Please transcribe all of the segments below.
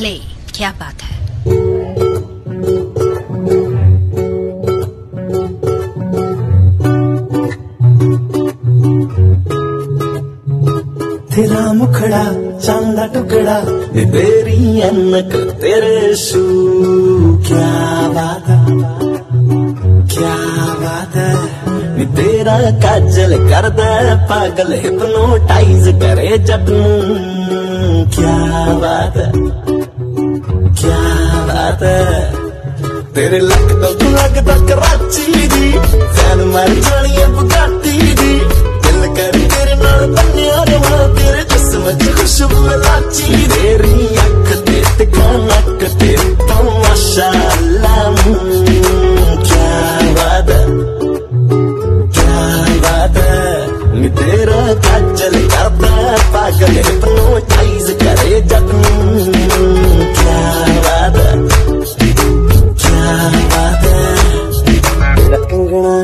Play क्या बात है? तेरा मुखड़ा, चांदा टुकड़ा तेरी अनक तेरे शू क्या बात क्या बात है? तेरा काजल कर दे पागल हिप्नोटाइज करे जब। क्या बात है? बात है। तेरे लक तो तू लगदा कराची दी। फ़ैन मर जानी है बुगाटी दी। दिल कर तेरे नाल बन्निया रवा तेरे जिस्म च खुशबू लाची तेरी अख ते तिका नक ते तो माशाअल्लाह क्या बात है?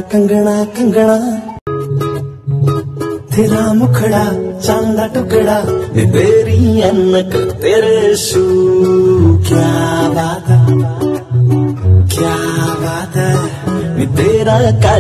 कंगना कंगना। तेरा मुखड़ा, चांदा टुकड़ा तेरी अनक, तेरे शू क्या बात क्या बात तेरा का